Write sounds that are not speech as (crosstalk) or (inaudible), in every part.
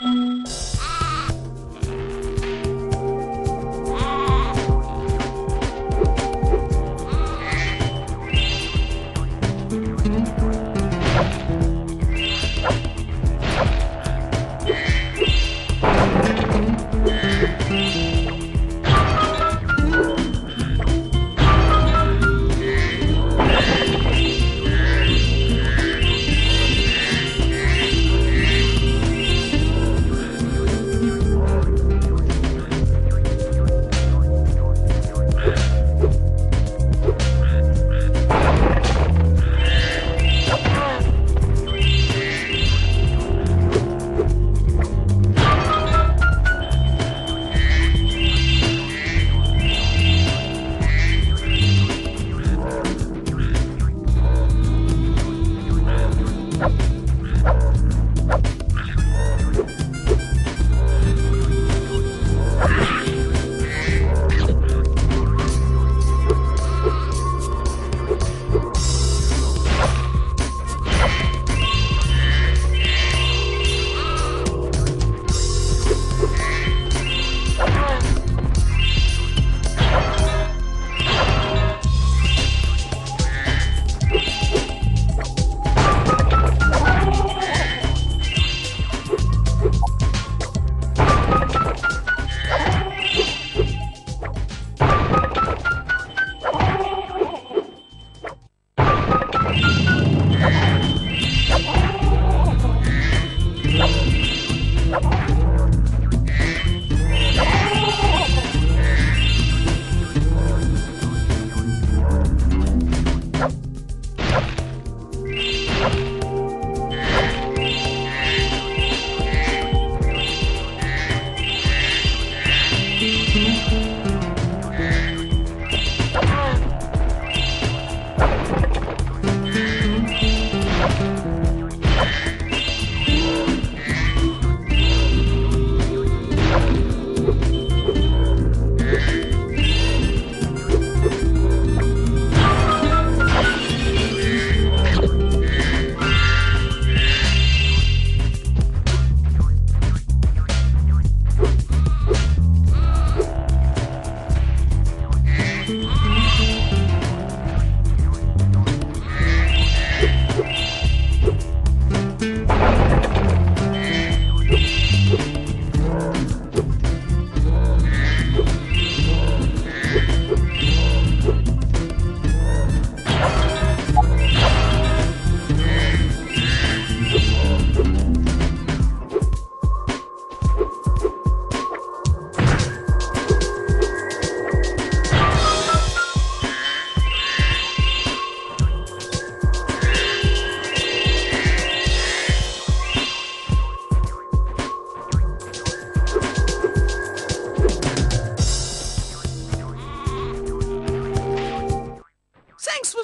Thanks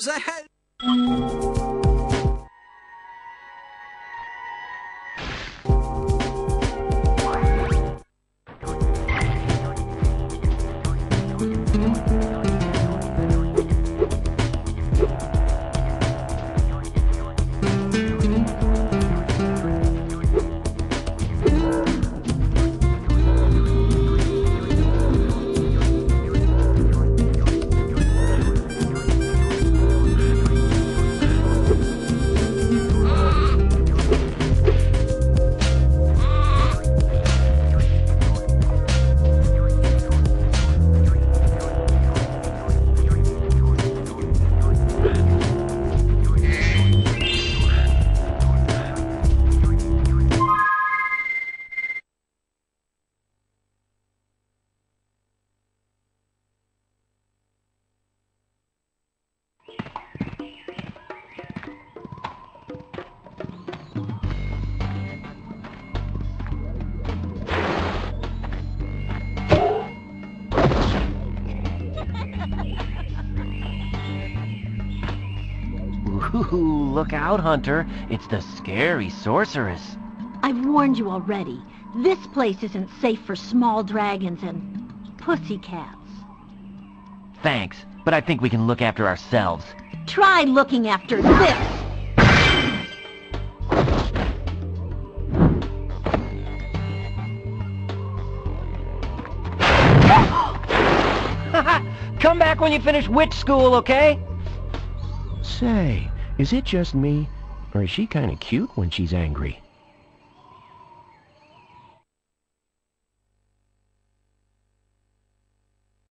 for Ooh, look out, Hunter. It's the scary sorceress. I've warned you already. This place isn't safe for small dragons and pussycats. Thanks, but I think we can look after ourselves. Try looking after this! (laughs) Come back when you finish witch school, okay? Say, is it just me? Or is she kind of cute when she's angry?